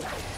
Yeah.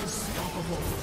Unstoppable.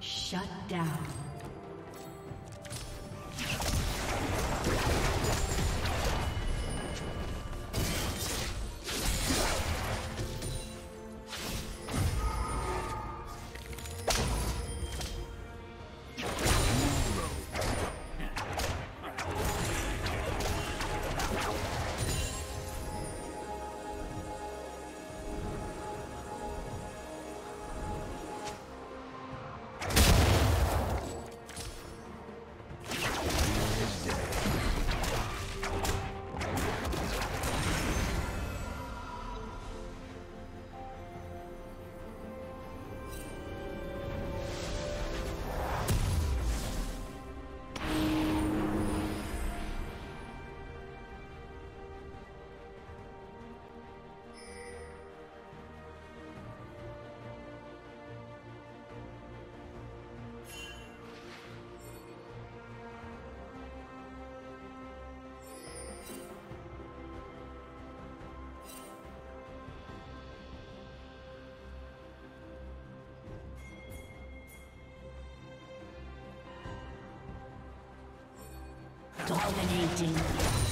Shut down. Dominating.